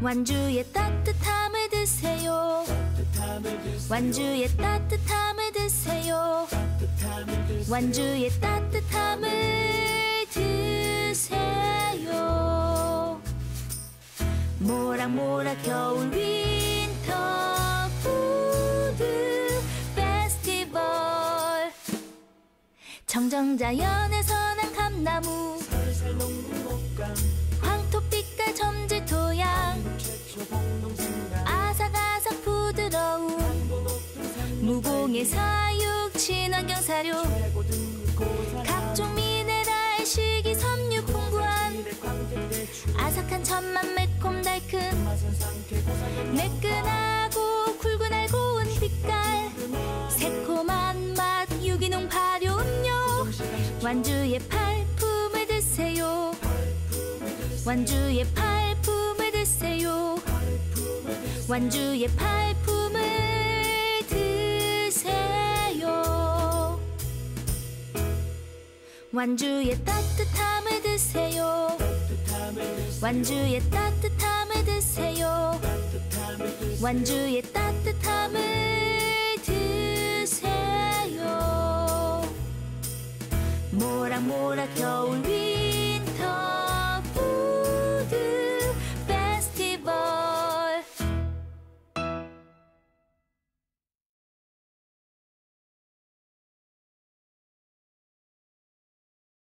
완주의 따뜻함을 드세요. 완주의 따뜻함을 드세요. 완주의 따뜻함을 드세요. 모락모락 겨울 Winter Food Festival. 청정자연에서 난 감나무 무공의 사육 친환경 사료. 각종 미네랄 식이 섬유 풍부한 아삭한 천만 매콤 달큼 매끈하고 굵은 알 고운 빛깔. 새콤한 맛 유기농 발효 음료. 완주의 팔품을 드세요. 완주의 팔품을 드세요. 완주의 팔품 완주의 따뜻함을 드세요. 완주의 따뜻함을 드세요. 완주의 따뜻함을 드세요. 모락모락 겨울 위